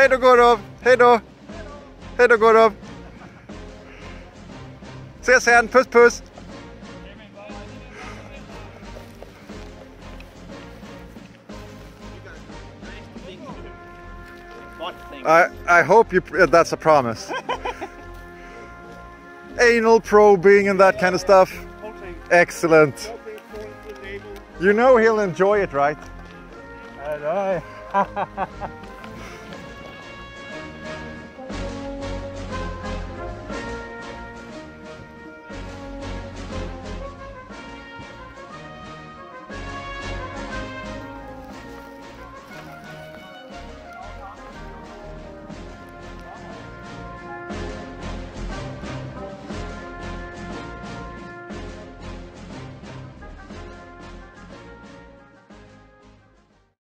Hej då Gorov! Hej då! Hej då Gorov! Ses sen, puss puss! I, I hope you uh, that's a promise. Anal probing and that kind of stuff. Excellent. You know he'll enjoy it, right? I know.